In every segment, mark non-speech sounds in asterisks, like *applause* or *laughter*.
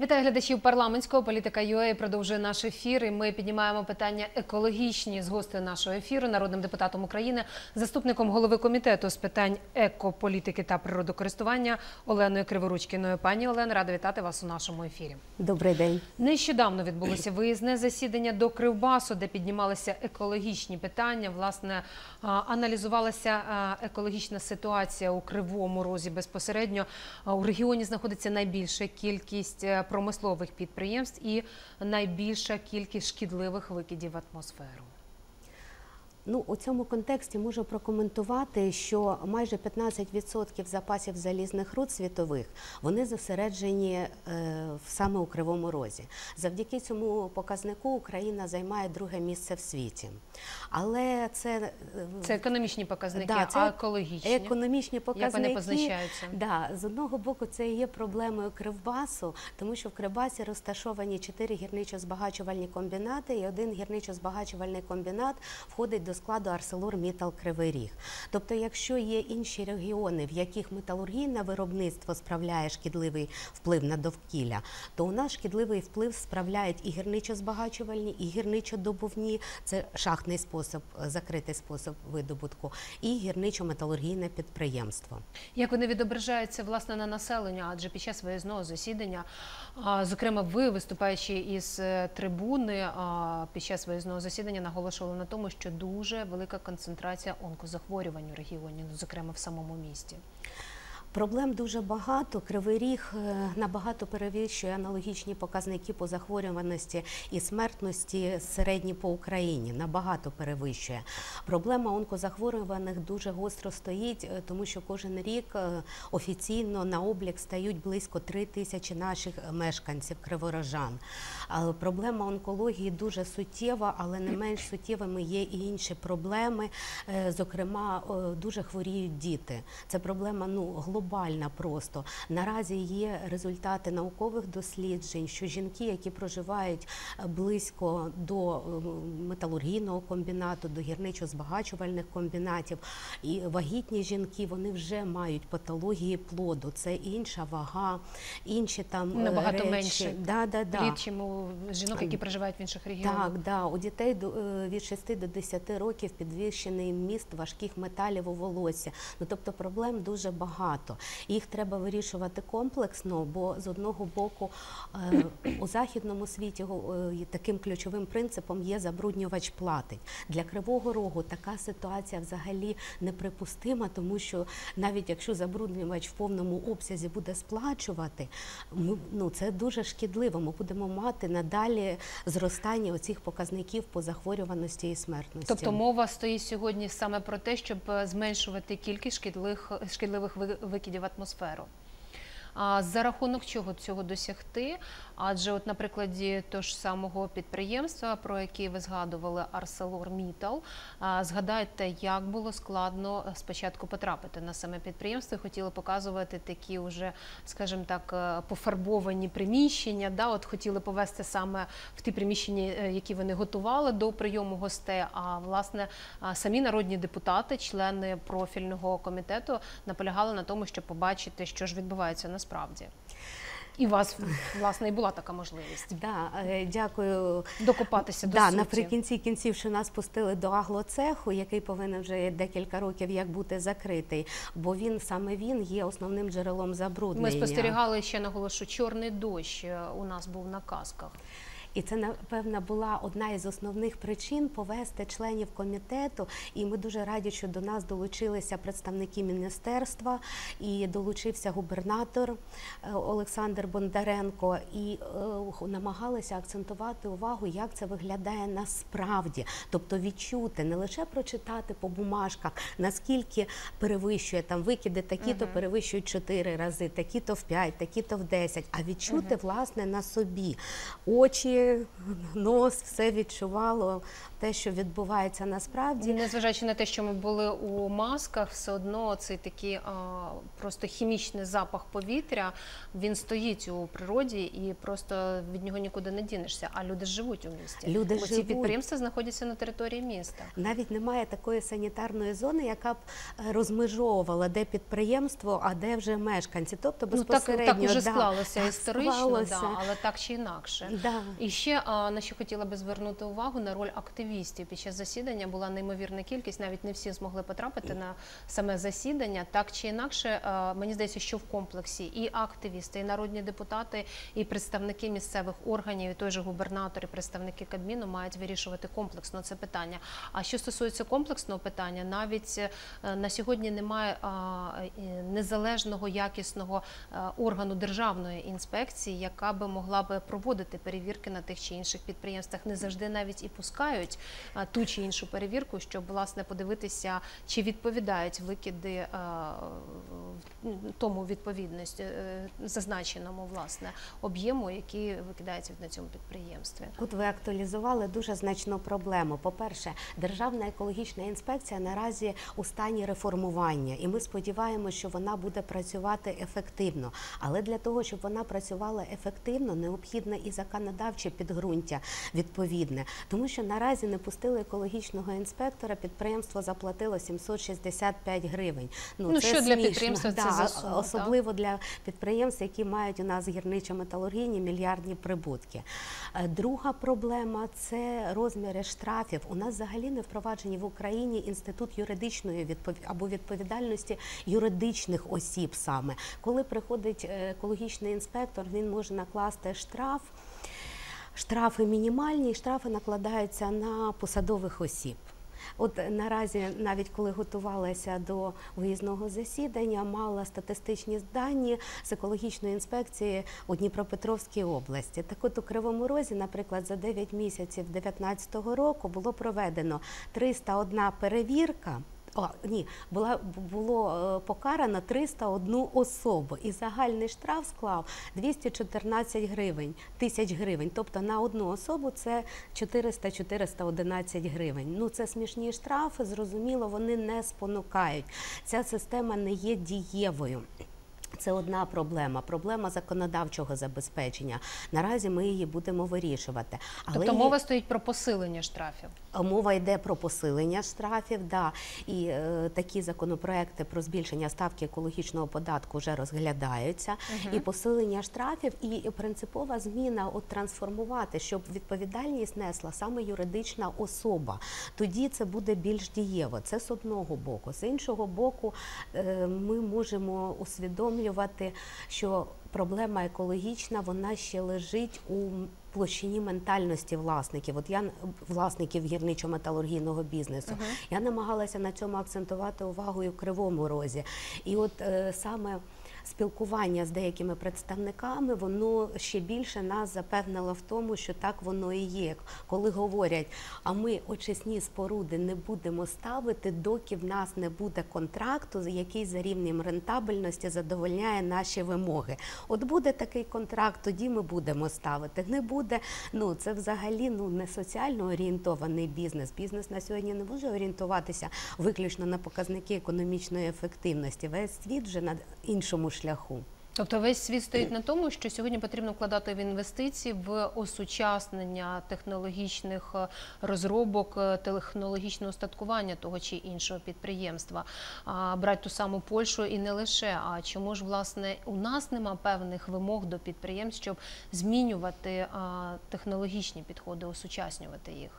Вітаю глядачів парламентського політика ЮЕ продовжує наш ефір. І ми піднімаємо питання екологічні з гостею нашого ефіру, народним депутатом України, заступником голови комітету з питань екополітики та природокористування Оленою Криворучкіною. Пані Олено, рада вітати вас у нашому ефірі. Добрий день. Нещодавно відбулося виїзне засідання до Кривбасу, де піднімалися екологічні питання. Власне аналізувалася екологічна ситуація у Кривому Розі безпосередньо. У регіоні знаходиться найбільша кількість е, промислових підприємств і найбільша кількість шкідливих викидів в атмосферу. Ну у цьому контексті можу прокоментувати, що майже 15% запасів залізних руд світових вони зосереджені е, саме у Кривому Розі. Завдяки цьому показнику Україна займає друге місце в світі. Але це, е, Це економічні показники, Да, це а екологічні. економічні Як вони позначаються? Да, з одного боку, це і є проблемою Кривбасу, тому що в Кривбасі розташовані чотири гірничо-збагачувальні комбінати, і один гірничо-збагачувальний комбінат входить до складу ArcelorMittal Кривий Ріг. Тобто, якщо є інші регіони, в яких металургійне виробництво справляє шкідливий вплив на довкілля, то у нас шкідливий вплив справляють і гірничо-збагачувальні, і гірничо-добувні, це шахтний спосіб, е, закритий спосіб видобутку, і гірничо-металургійне підприємство. Як вони відображаються власне на населення? Адже під час виїзного засідання, зокрема, ви виступаючи із е, трибуни, під час виїзного засідання наголошували на тому, що дуже велика концентрація онкозахворювань у регіоні, зокрема в самому місті. Проблем дуже багато. Кривий ріг е, набагато перевищує аналогічні показники по захворюваності і смертності середні по Україні. Набагато перевищує. Проблема онкозахворюваних дуже гостро стоїть, е, тому що кожен рік е, офіційно на облік стають близько 3 тисячі наших мешканців криворожан. Проблема онкології дуже суттєва, але не менш суттєвими є і інші проблеми. Зокрема, дуже хворіють діти. Це проблема ну глобальна просто. Наразі є результати наукових досліджень, що жінки, які проживають е, близько до е, металургійного комбінату, до гірничо-збагачувальних комбінатів, і вагітні жінки вони вже мають патології плоду. Це інша вага, інші там е, Набагато речі. менше Да, да, да. Плід, чим у жінок, які проживають в інших регіонах. Так, да. у дітей до- від 6 до 10 років підвищений міст важких металів у волосся. Ну тобто проблем дуже багато. Їх треба вирішувати комплексно, бо з одного боку е, у західному світі е, таким ключовим принципом є забруднювач платить. Для кривого рогу така ситуація взагалі неприпустима, тому що навіть якщо забруднювач в повному обсязі буде сплачувати, ну, це дуже шкідливо. Ми будемо мати надалі зростання оцих показників по захворюваності і смертності. Тобто мова стоїть сьогодні саме про те, щоб е, зменшувати кількість шкідливих, шкідливих ви- викидів в атмосферу. А за рахунок чого цього досягти? Адже, от на прикладі того ж самого підприємства, про яке ви згадували, ArcelorMittal, згадайте, як було складно спочатку потрапити на саме підприємство. Хотіли показувати такі вже, скажімо так, е, пофарбовані приміщення. Да, от хотіли повести саме в ті приміщення, е, які вони готували до прийому гостей. А власне самі народні депутати, члени профільного комітету, наполягали на тому, щоб побачити, що ж відбувається насправді. І у вас власне і була така можливість Да, е, дякую. докопатися до Да, суті. наприкінці кінців, що нас пустили до аглоцеху, який повинен вже декілька років як бути закритий, бо він саме він є основним джерелом забруднення. Ми спостерігали ще наголошу, чорний дощ е, у нас був на касках. І це напевно була одна із основних причин повести членів комітету. І ми дуже раді, що до нас долучилися представники міністерства і долучився губернатор е, Олександр Бондаренко. І е, намагалися акцентувати увагу, як це виглядає насправді, тобто відчути, не лише прочитати по бумажках, наскільки перевищує там викиди, такі-то перевищують чотири рази, такі-то в п'ять, такі-то в десять, а відчути власне на собі. Очі очі, нос, все відчувало те, що відбувається насправді. Незважаючи на те, що ми були у масках, все одно цей такий а, просто хімічний запах повітря він стоїть у природі і просто від нього нікуди не дінешся. А люди живуть у місті. Люди Бо ці живуть. підприємства знаходяться на території міста. Навіть немає такої санітарної зони, яка б е, розмежовувала, де підприємство, а де вже мешканці. Тобто Ну так, так уже да, склалося історично, склалося. Да, але так чи інакше. Да. І ще на що хотіла би звернути увагу на роль активістів під час засідання була неймовірна кількість. Навіть не всі змогли потрапити на саме засідання. Так чи інакше, мені здається, що в комплексі і активісти, і народні депутати, і представники місцевих органів, і той же губернатор, і представники Кабміну мають вирішувати комплексно це питання. А що стосується комплексного питання, навіть е, на сьогодні немає незалежного якісного е, органу державної інспекції, яка би могла би проводити перевірки на тих чи інших підприємствах. Не завжди навіть і пускають ту чи іншу перевірку, щоб власне подивитися, чи відповідають викиди в- тому відповідності е, зазначеному власне об'єму, який викидається на цьому підприємстві. От ви актуалізували дуже значну проблему. По-перше, Державна екологічна інспекція наразі у стані реформування, і ми сподіваємося, що вона буде працювати ефективно. Але для того, щоб вона працювала ефективно, необхідне і законодавче підґрунтя відповідне, тому що наразі не пустили екологічного інспектора. Підприємство заплатило 765 гривень. Ну, що для смішно. підприємства це Да, за сума, так? особливо для підприємств, які мають у нас гірничо-металургійні мільярдні прибутки. Е, Друга проблема це розміри штрафів. У нас взагалі не впроваджені в Україні інститут юридичної відпов... або відповідальності юридичних осіб саме. Коли приходить е, екологічний інспектор, він може накласти штраф. Штрафи мінімальні, штрафи накладаються на посадових осіб. От наразі, навіть коли готувалася до виїзного засідання, мала статистичні дані з екологічної інспекції у Дніпропетровській області. Так от у Кривому Розі, наприклад, за 9 місяців 2019 року було проведено 301 перевірка. Ні, була було е, покарано 301 особу, і загальний штраф склав 214 гривень, тисяч гривень. Тобто на одну особу це 400-411 гривень. Ну це смішні штрафи. Зрозуміло, вони не спонукають. Ця система не є дієвою. Це одна проблема, проблема законодавчого забезпечення. Наразі ми її будемо вирішувати. Але Тобто мова стоїть про посилення штрафів. Мова йде про посилення штрафів, да і е, такі законопроекти про збільшення ставки екологічного податку вже розглядаються. І посилення штрафів, і принципова зміна от трансформувати, щоб відповідальність несла саме юридична особа. Тоді це буде більш дієво. Це з одного боку. З іншого боку, е, ми можемо усвідомлювати, що проблема екологічна вона ще лежить у площині ментальності власників. От я власників гірничо-металургійного бізнесу. Я намагалася на цьому акцентувати увагу і в кривому розі. І от е, саме спілкування з деякими представниками, воно ще більше нас запевнило в тому, що так воно і є. Коли говорять, а ми очисні споруди не будемо ставити, доки в нас не буде контракту, який за рівнем рентабельності задовольняє наші вимоги. От буде такий контракт, тоді ми будемо ставити. Не буде. Ну це взагалі ну не соціально орієнтований бізнес. Бізнес на сьогодні не може орієнтуватися виключно на показники економічної ефективності. Весь світ вже на іншому шляху. Тобто весь світ стоїть на тому, що сьогодні потрібно вкладати в інвестиції в осучаснення технологічних е, розробок, е, технологічного устаткування того чи іншого підприємства. Брати ту саму Польщу і не лише. А чому ж власне у нас нема певних вимог до підприємств, щоб змінювати технологічні підходи, осучаснювати їх?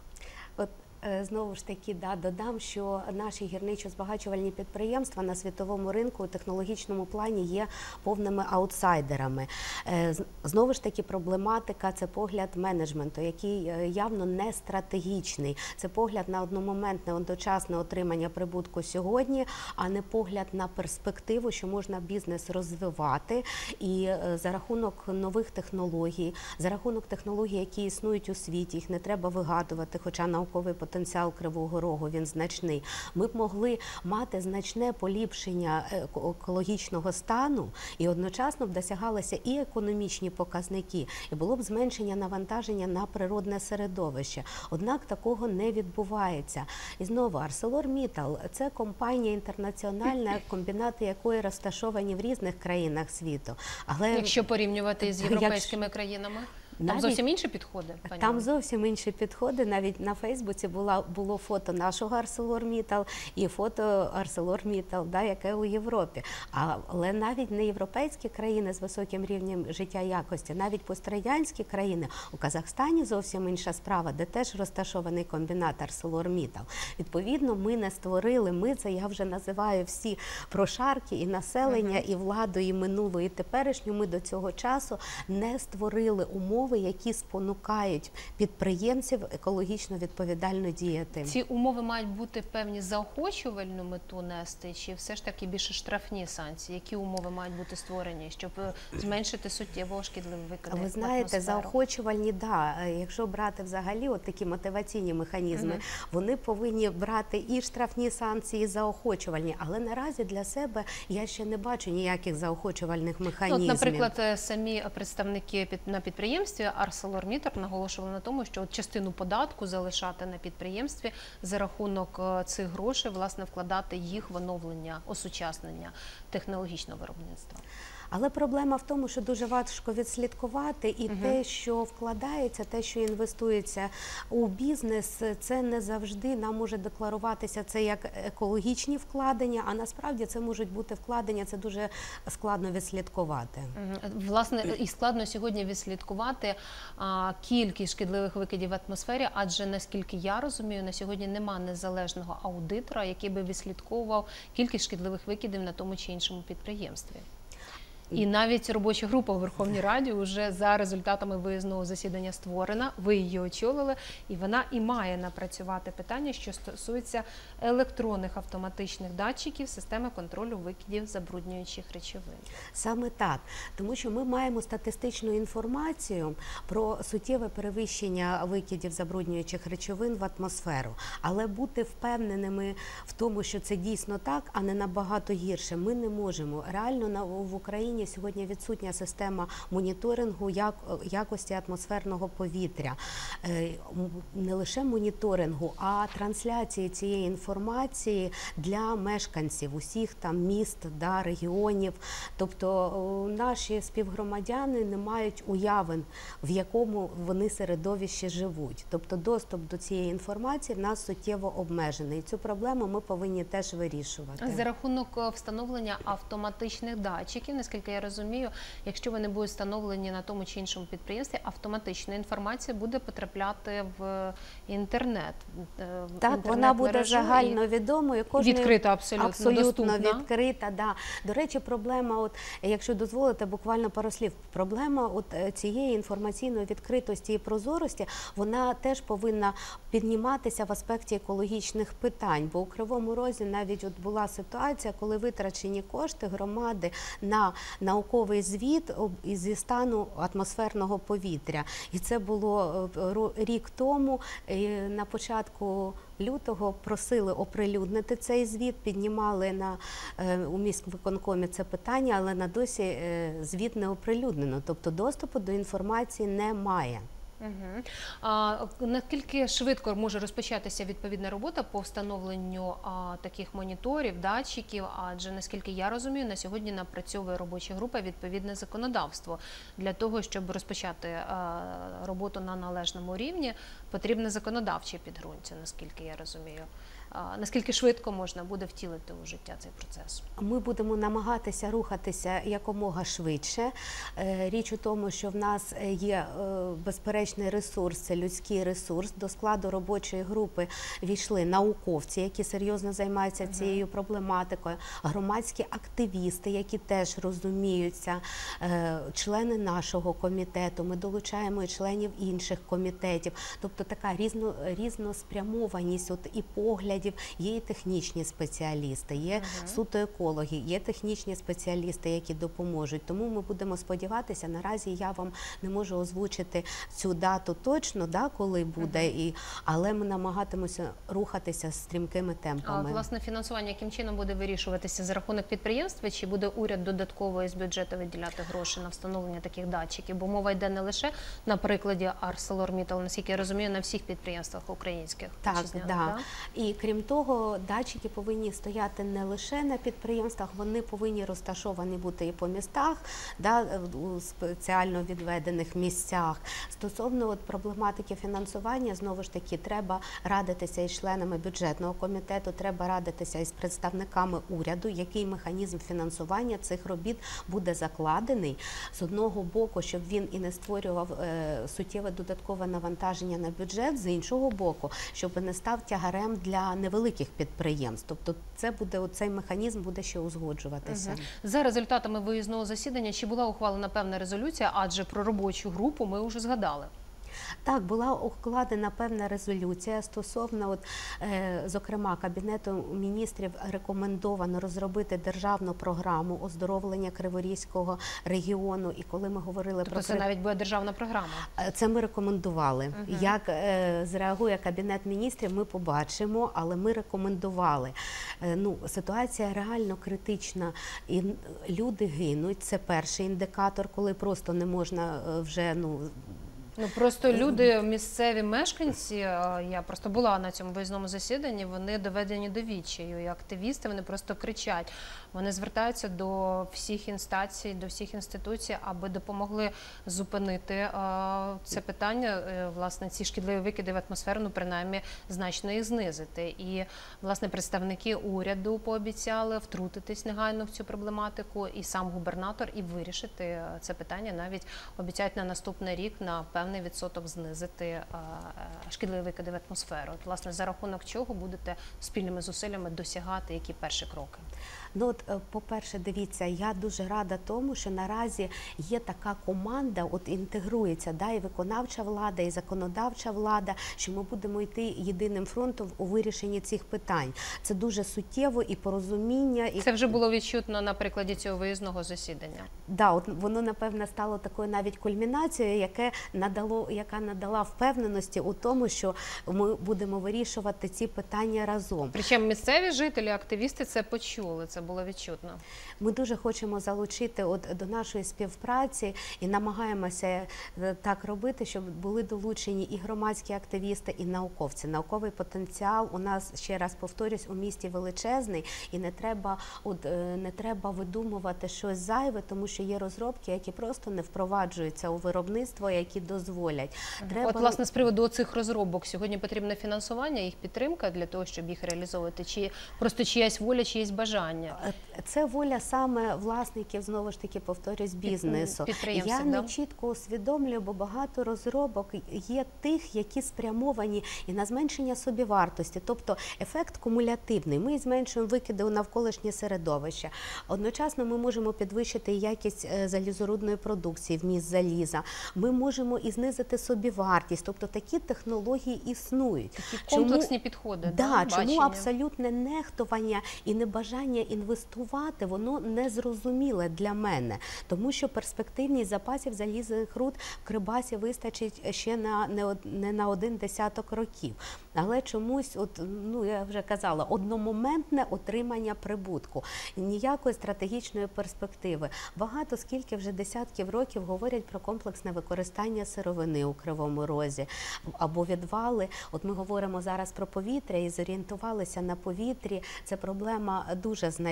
Е, знову ж таки да, додам, що наші гірничо-збагачувальні підприємства на світовому ринку у технологічному плані є повними аутсайдерами. Е, Знову ж таки, проблематика це погляд менеджменту, який е, явно не стратегічний. Це погляд на одномоментне одночасне отримання прибутку сьогодні, а не погляд на перспективу, що можна бізнес розвивати і за рахунок нових технологій, за рахунок технологій, які існують у світі, їх не треба вигадувати, хоча науковий потенціал потенціал Кривого Рогу він значний. Ми б могли мати значне поліпшення е, екологічного стану, і одночасно б досягалися і економічні показники, і було б зменшення навантаження на природне середовище. Однак такого не відбувається. І знову ArcelorMittal – це компанія інтернаціональна, *clears throat* комбінати якої розташовані в різних країнах світу. Але Якщо порівнювати з європейськими країнами, там Навіть- зовсім інші підходи. пані Там зовсім інші підходи. Навіть на Фейсбуці була було фото нашого ArcelorMittal і фото ArcelorMittal, да, яке у Європі. Але навіть не європейські країни з високим рівнем життя якості, навіть пострадянські країни у Казахстані зовсім інша справа, де теж розташований комбінат ArcelorMittal. Відповідно, ми не створили. Ми це я вже називаю всі прошарки і населення, і владу, і минулу, і теперішню. Ми до цього часу не створили умови, які спонукають підприємців екологічно відповідально діяти. Ці умови мають бути певні заохочувальну мету нести, чи все ж таки більше штрафні санкції? Які умови мають бути створені, щоб е, зменшити суттєво шкідливі викиди? Ви знаєте, заохочувальні, да. Якщо брати взагалі от такі мотиваційні механізми, вони повинні брати і штрафні санкції, і заохочувальні. Але наразі для себе я ще не бачу ніяких заохочувальних Ну, механізмів. От, наприклад, е, самі представники на підприємстві ArcelorMittal наголошували на тому, що частину податку залишати на підприємстві за рахунок е, цих грошей, власне, вкладати їх в оновлення, осучаснення технологічного виробництва. Але проблема в тому, що дуже важко відслідкувати, і те, що вкладається, те, що інвестується у бізнес, це не завжди нам може декларуватися це як екологічні вкладення, а насправді це можуть бути вкладення, це дуже складно відслідкувати. Мгм. Власне, і складно сьогодні відслідкувати а, кількість шкідливих викидів в атмосфері, адже наскільки я розумію, на сьогодні нема незалежного аудитора, який би відслідковував кількість шкідливих викидів на тому чи іншому підприємстві. І навіть робоча група у Верховній Раді вже за результатами виїзного засідання створена. Ви її очолили, і вона і має напрацювати питання, що стосується електронних автоматичних датчиків системи контролю викидів забруднюючих речовин. Саме так, тому що ми маємо статистичну інформацію про суттєве перевищення викидів забруднюючих речовин в атмосферу, але бути впевненими в тому, що це дійсно так, а не набагато гірше, ми не можемо. Реально в Україні сьогодні відсутня система моніторингу як, якості атмосферного повітря, Е, не лише моніторингу, а трансляції цієї інформації для мешканців усіх там міст, да, регіонів. Тобто наші співгромадяни не мають уявин, в якому вони середовищі живуть. Тобто доступ до цієї інформації в нас суттєво обмежений. І цю проблему ми повинні теж вирішувати. За рахунок е, встановлення автоматичних датчиків, наскільки я розумію, якщо вони будуть встановлені на тому чи іншому підприємстві, автоматична інформація буде потрапляти в інтернет. е, в Так, вона буде загально і відомою. Відкрита абсолютно, абсолютно доступна. відкрита. Да. До речі, проблема, от якщо дозволите, буквально пару слів. Проблема от е, цієї інформаційної відкритості і прозорості, вона теж повинна підніматися в аспекті екологічних питань. Бо у кривому розі навіть от була ситуація, коли витрачені кошти громади на науковий звіт зі стану атмосферного повітря. І це було е, рік тому. На початку лютого просили оприлюднити цей звіт, піднімали на е, у міськвиконкомі це питання, але на досі е, звіт не оприлюднено. Тобто доступу до інформації немає. Угу. А наскільки швидко може розпочатися відповідна робота по встановленню а, таких моніторів, датчиків? Адже наскільки я розумію, на сьогодні напрацьовує робоча група відповідне законодавство для того, щоб розпочати а, роботу на належному рівні, потрібне законодавче підґрунтя, наскільки я розумію. Наскільки швидко можна буде втілити у життя цей процес? Ми будемо намагатися рухатися якомога швидше. Е, Річ у тому, що в нас є е, безперечний ресурс, це людський ресурс. До складу робочої групи війшли науковці, які серйозно займаються цією проблематикою, громадські активісти, які теж розуміються, е, члени нашого комітету. Ми долучаємо і членів інших комітетів. Тобто така різно, різноспрямованість от і поглядів. Урядів є і технічні спеціалісти, є суто екологи, є технічні спеціалісти, які допоможуть. Тому ми будемо сподіватися. Наразі я вам не можу озвучити цю дату точно, да, коли буде, і, але ми намагатимемося рухатися стрімкими темпами. от, власне фінансування яким чином буде вирішуватися за рахунок підприємства, чи буде уряд додатково із бюджету виділяти гроші на встановлення таких датчиків? Бо мова йде не лише на прикладі ArcelorMittal, наскільки я розумію, на всіх підприємствах українських Так, вітчизняних, да. І крім того, датчики повинні стояти не лише на підприємствах, вони повинні розташовані бути і по містах, да, у спеціально відведених місцях. Стосовно от проблематики фінансування, знову ж таки, треба радитися із членами бюджетного комітету, треба радитися із представниками уряду, який механізм фінансування цих робіт буде закладений з одного боку, щоб він і не створював е, суттєве додаткове навантаження на бюджет, з іншого боку, щоб не став тягарем для невеликих підприємств. Тобто, це буде цей механізм буде ще узгоджуватися. угу. За результатами виїзного засідання, чи була ухвалена певна резолюція, адже про робочу групу ми вже згадали. Так, була укладена певна резолюція стосовно, от, е, зокрема, Кабінету міністрів рекомендовано розробити державну програму оздоровлення Криворізького регіону. І коли ми говорили Тобто про це навіть буде державна програма. Е, Це ми рекомендували. Мгм. Як е, зреагує кабінет міністрів, ми побачимо, але ми рекомендували. Е, ну, ситуація реально критична, і люди гинуть. Це перший індикатор, коли просто не можна вже ну. Ну просто люди, місцеві мешканці, е, я просто була на цьому виїзному засіданні. Вони доведені до відчаю. І активісти вони просто кричать. Вони звертаються до всіх інстанцій, до всіх інституцій, аби допомогли зупинити е, це питання. е, Власне, ці шкідливі викиди в атмосферу, ну принаймні значно їх знизити. І власне представники уряду пообіцяли втрутитись негайно в цю проблематику, і сам губернатор, і вирішити це питання. Навіть обіцяють на наступний рік на певний відсоток знизити е, е, шкідливі викиди в атмосферу. От, власне, за рахунок чого будете спільними зусиллями досягати які перші кроки? Ну от, е, по-перше, дивіться, я дуже рада тому, що наразі є така команда, от інтегрується да, і виконавча влада, і законодавча влада, що ми будемо йти єдиним фронтом у вирішенні цих питань. Це дуже суттєво і порозуміння, і Це вже було відчутно на прикладі цього виїзного засідання. Да, от воно напевне стало такою навіть кульмінацією, яке надало, яка надала впевненості у тому, що ми будемо вирішувати ці питання разом. Причому місцеві жителі, активісти це почули. Це було відчутно. Ми дуже хочемо залучити от до нашої співпраці і намагаємося е, так робити, щоб були долучені і громадські активісти, і науковці. Науковий потенціал у нас ще раз повторюсь у місті величезний, і не треба, от е, не треба видумувати щось зайве, тому що є розробки, які просто не впроваджуються у виробництво, які дозволять. Треба От, власне, з приводу цих розробок сьогодні потрібне фінансування, їх підтримка для того, щоб їх реалізовувати, чи просто чиясь воля, чиєсь бажання. Е, Це воля саме власників, знову ж таки, повторюсь, бізнесу. Я не да? чітко усвідомлюю, бо багато розробок є тих, які спрямовані і на зменшення собівартості, тобто ефект кумулятивний. Ми зменшуємо викиди у навколишнє середовище. Одночасно ми можемо підвищити якість е, залізорудної продукції, вміст заліза. Ми можемо і знизити собівартість, тобто такі технології існують. Такі Чому- комплексні підходи. Да, чому абсолютне нехтування і небажання інвестувати, воно не зрозуміле для мене, тому що перспективність запасів залізних руд в Крибасі вистачить ще на не, не на один десяток років. Але чомусь, от ну я вже казала, одномоментне отримання прибутку, ніякої стратегічної перспективи. Багато скільки вже десятків років говорять про комплексне використання сировини у кривому розі або відвали. От ми говоримо зараз про повітря і зорієнтувалися на повітрі. Це проблема дуже значна,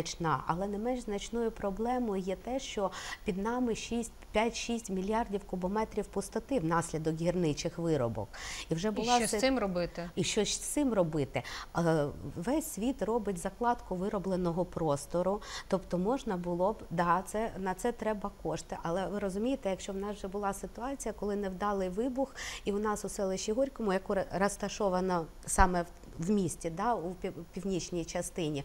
але не менш значною проблемою є те, що під нами 6 5-6 мільярдів кубометрів пустоти внаслідок гірничих виробок. І вже І що з цим робити? і що з цим робити? Весь світ робить закладку виробленого простору, тобто можна було б да, це на це треба кошти. Але ви розумієте, якщо в нас вже була ситуація, коли невдалий вибух, і у нас у селищі Горькому, яке розташовано саме в в місті, да, у пів- північній частині.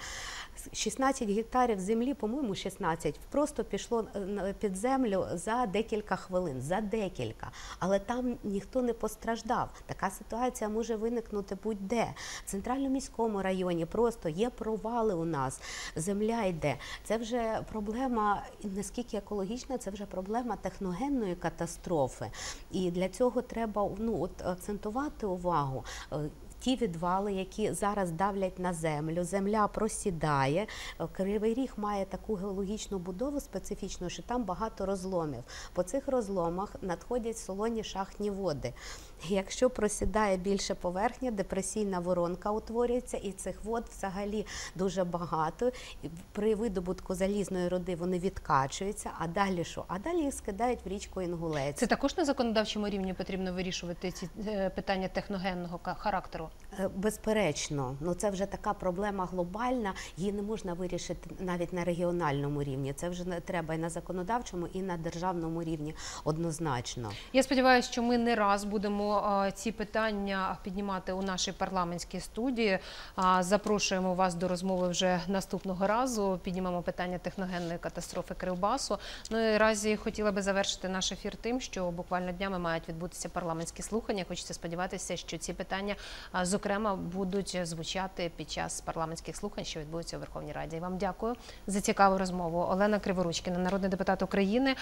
16 гектарів землі, по-моєму, 16, просто пішло е, під землю за декілька хвилин, за декілька. Але там ніхто не постраждав. Така ситуація може виникнути будь-де. В центральному міському районі просто є провали у нас, земля йде. Це вже проблема, наскільки екологічна, це вже проблема техногенної катастрофи. І для цього треба ну, от, акцентувати увагу. Ті відвали, які зараз давлять на землю, земля просідає. Е, Кривий ріг має таку геологічну будову специфічну, що там багато розломів. По цих розломах надходять солоні шахтні води. Якщо просідає більше поверхня, депресійна воронка утворюється, і цих вод взагалі дуже багато. І При видобутку залізної руди вони відкачуються. А далі що? А далі їх скидають в річку Інгулець. Це також на законодавчому рівні потрібно вирішувати ці е, питання техногенного характеру. Е, Безперечно, ну це вже така проблема глобальна. Її не можна вирішити навіть на регіональному рівні. Це вже треба і на законодавчому, і на державному рівні однозначно. Я сподіваюся, що ми не раз будемо ці питання піднімати у нашій парламентській студії. Запрошуємо вас до розмови вже наступного разу. Піднімемо питання техногенної катастрофи Кривбасу. Ну і разі хотіла би завершити наш ефір тим, що буквально днями мають відбутися парламентські слухання. Хочеться сподіватися, що ці питання, зокрема, будуть звучати під час парламентських слухань, що відбудуться у Верховній Раді. Вам дякую за цікаву розмову. Олена Криворучкіна, народний депутат України,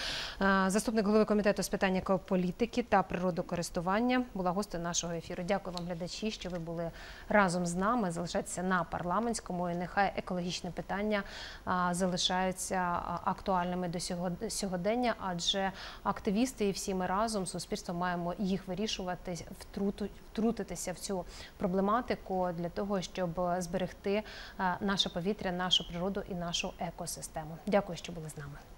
заступник голови комітету з питань екополітики та природокористування, була гостею нашого ефіру. Дякую вам, глядачі, що ви були разом з нами. Залишайтеся на парламентському. І нехай екологічне питання залишаються актуальними до сьогодення, адже активісти і всі ми разом суспільство маємо їх вирішувати, втрутитися в цю проблематику для того, щоб зберегти наше повітря, нашу природу і нашу екосистему. Дякую, що були з нами.